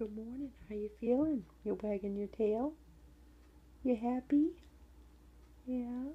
Good morning. How you feeling? You wagging your tail? You happy? Yeah.